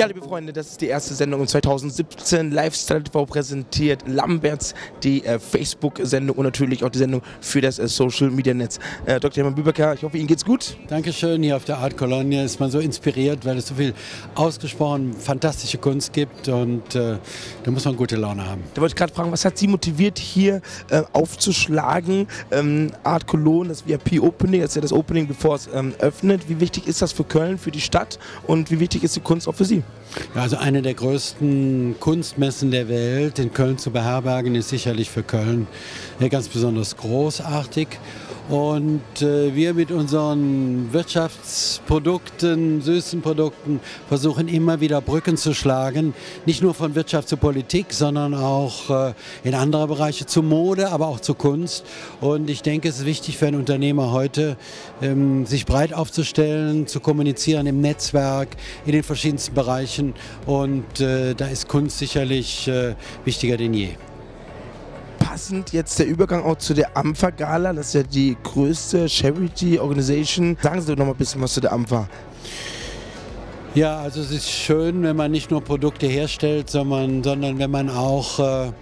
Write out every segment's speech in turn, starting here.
Ja, liebe Freunde, das ist die erste Sendung in 2017. Lifestyle TV präsentiert Lamberts, die äh, Facebook-Sendung und natürlich auch die Sendung für das äh, Social Media Netz. Äh, Dr. Hermann Bübecker, ich hoffe, Ihnen geht's gut. Dankeschön. Hier auf der Art Cologne ist man so inspiriert, weil es so viel ausgesprochen fantastische Kunst gibt und äh, da muss man gute Laune haben. Da wollte ich gerade fragen, was hat Sie motiviert, hier äh, aufzuschlagen? Ähm, Art Cologne, das VIP Opening, das ist ja das Opening, bevor es ähm, öffnet. Wie wichtig ist das für Köln, für die Stadt und wie wichtig ist die Kunst auch für Sie? Also eine der größten Kunstmessen der Welt in Köln zu beherbergen, ist sicherlich für Köln ganz besonders großartig. Und äh, wir mit unseren Wirtschaftsprodukten, süßen Produkten versuchen immer wieder Brücken zu schlagen, nicht nur von Wirtschaft zu Politik, sondern auch äh, in andere Bereiche zu Mode, aber auch zu Kunst. Und ich denke, es ist wichtig für einen Unternehmer heute, ähm, sich breit aufzustellen, zu kommunizieren im Netzwerk, in den verschiedensten Bereichen. Und äh, da ist Kunst sicherlich äh, wichtiger denn je passend jetzt der Übergang auch zu der AMFA Gala. Das ist ja die größte Charity Organisation. Sagen Sie doch noch mal ein bisschen was zu der AMFA. Ja, also es ist schön, wenn man nicht nur Produkte herstellt, sondern, sondern wenn man auch äh,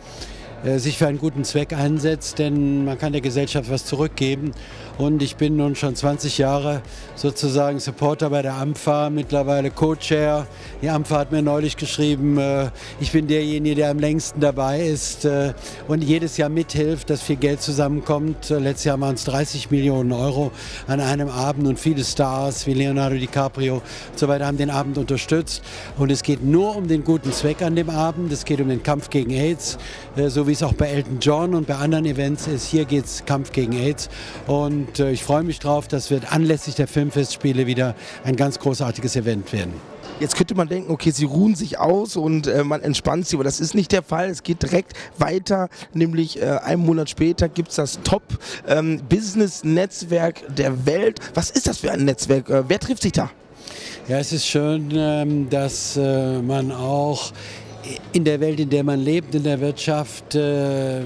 äh, sich für einen guten Zweck einsetzt, denn man kann der Gesellschaft was zurückgeben. Und ich bin nun schon 20 Jahre sozusagen Supporter bei der AMFA, mittlerweile Co-Chair. Die AMFA hat mir neulich geschrieben, äh, ich bin derjenige, der am längsten dabei ist äh, und jedes Jahr mithilft, dass viel Geld zusammenkommt. Letztes Jahr waren es 30 Millionen Euro an einem Abend und viele Stars wie Leonardo DiCaprio und so weiter haben den Abend unterstützt. Und es geht nur um den guten Zweck an dem Abend. Es geht um den Kampf gegen AIDS, so wie es auch bei Elton John und bei anderen Events ist. Hier geht es Kampf gegen AIDS. Und äh, ich freue mich drauf, das wird anlässlich der Filmfestspiele wieder ein ganz großartiges Event werden. Jetzt könnte man denken, okay, sie ruhen sich aus und äh, man entspannt sie, aber das ist nicht der Fall. Es geht direkt weiter, nämlich äh, einen Monat später gibt es das Top-Business-Netzwerk ähm, der Welt. Was ist das für ein Netzwerk? Äh, wer trifft sich da? Ja, es ist schön, ähm, dass äh, man auch in der Welt, in der man lebt, in der Wirtschaft, äh,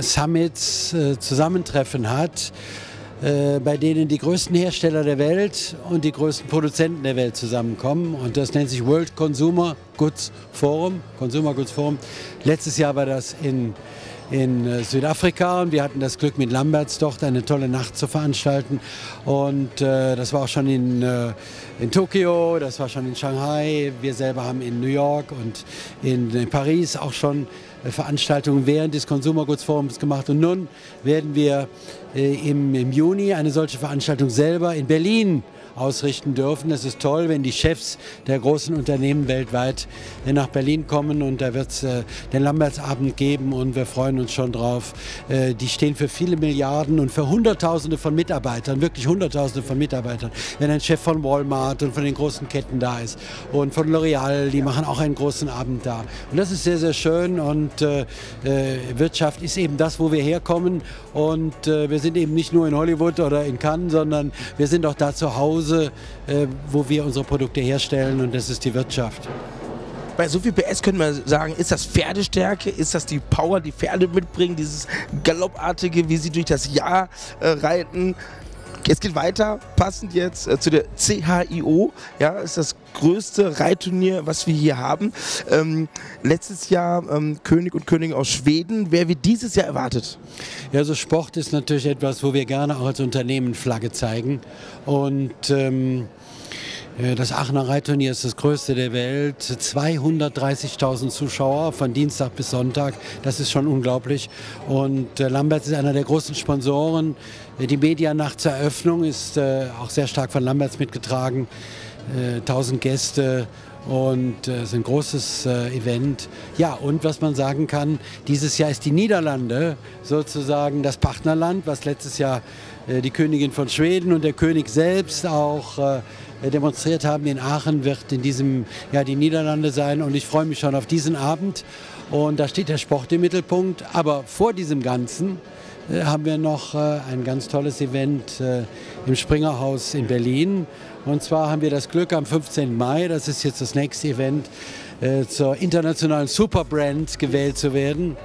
Summits, äh, Zusammentreffen hat, äh, bei denen die größten Hersteller der Welt und die größten Produzenten der Welt zusammenkommen. Und das nennt sich World Consumer Goods Forum. Consumer Goods Forum. Letztes Jahr war das in in äh, Südafrika. Und wir hatten das Glück mit Lamberts dort eine tolle Nacht zu veranstalten. Und äh, das war auch schon in, äh, in Tokio, das war schon in Shanghai, wir selber haben in New York und in, in Paris auch schon äh, Veranstaltungen während des Consumer Goods Forums gemacht. Und nun werden wir äh, im, im Juni eine solche Veranstaltung selber in Berlin ausrichten dürfen. Es ist toll, wenn die Chefs der großen Unternehmen weltweit nach Berlin kommen und da wird es äh, den Lambertsabend geben und wir freuen uns schon drauf. Äh, die stehen für viele Milliarden und für Hunderttausende von Mitarbeitern, wirklich Hunderttausende von Mitarbeitern. Wenn ein Chef von Walmart und von den großen Ketten da ist und von L'Oreal, die machen auch einen großen Abend da. Und das ist sehr, sehr schön und äh, äh Wirtschaft ist eben das, wo wir herkommen und äh, wir sind eben nicht nur in Hollywood oder in Cannes, sondern wir sind auch da zu Hause Hause, äh, wo wir unsere Produkte herstellen und das ist die Wirtschaft. Bei so viel PS könnte man sagen, ist das Pferdestärke, ist das die Power, die Pferde mitbringen, dieses Galoppartige, wie sie durch das Jahr äh, reiten. Es geht weiter, passend jetzt äh, zu der CHIO. Ja, ist das größte Reitturnier, was wir hier haben. Ähm, letztes Jahr ähm, König und Königin aus Schweden. Wer wird dieses Jahr erwartet? Ja, so Sport ist natürlich etwas, wo wir gerne auch als Unternehmen Flagge zeigen. Und ähm äh, das Aachener Reitturnier ist das größte der Welt. 230.000 Zuschauer von Dienstag bis Sonntag. Das ist schon unglaublich. Und äh, Lamberts ist einer der großen Sponsoren. Äh, die Medianacht zur Eröffnung ist auch sehr stark von Lamberts mitgetragen. 1000 Gäste und es ist ein großes Event. Ja, und was man sagen kann, dieses Jahr ist die Niederlande sozusagen das Partnerland, was letztes Jahr die Königin von Schweden und der König selbst auch äh, demonstriert haben in Aachen, wird in diesem Jahr die Niederlande sein. Und ich freue mich schon auf diesen Abend. Und da steht der Sport im Mittelpunkt. Aber vor diesem Ganzen äh, haben wir noch äh, ein ganz tolles Event im Springerhaus in Berlin. Und zwar haben wir das Glück am 15. Mai, das ist jetzt das nächste Event, zur internationalen Superbrand gewählt zu werden.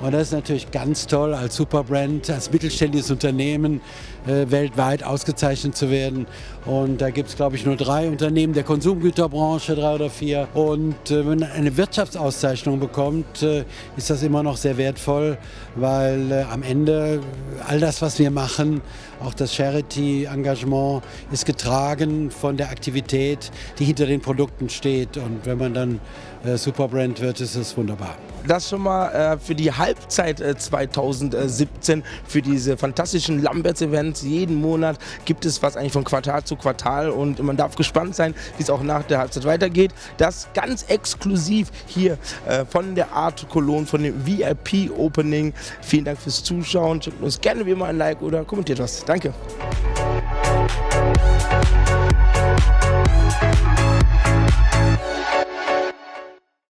Und das ist natürlich ganz toll, als Superbrand, als mittelständisches Unternehmen äh, weltweit ausgezeichnet zu werden. Und da gibt es, glaube ich, nur drei Unternehmen der Konsumgüterbranche, drei oder vier. Und äh, wenn man eine Wirtschaftsauszeichnung bekommt, äh, ist das immer noch sehr wertvoll, weil äh, am Ende all das, was wir machen, auch das Charity-Engagement, ist getragen von der Aktivität, die hinter den Produkten steht. Und wenn man dann äh, Superbrand wird, ist es wunderbar. Das schon mal äh, für die Halbzeit 2017, für diese fantastischen Lamberts-Events. Jeden Monat gibt es was eigentlich von Quartal zu Quartal und man darf gespannt sein, wie es auch nach der Halbzeit weitergeht. Das ganz exklusiv hier äh, von der Art Cologne, von dem VIP-Opening. Vielen Dank fürs Zuschauen. Schickt uns gerne wie immer ein Like oder kommentiert was. Danke.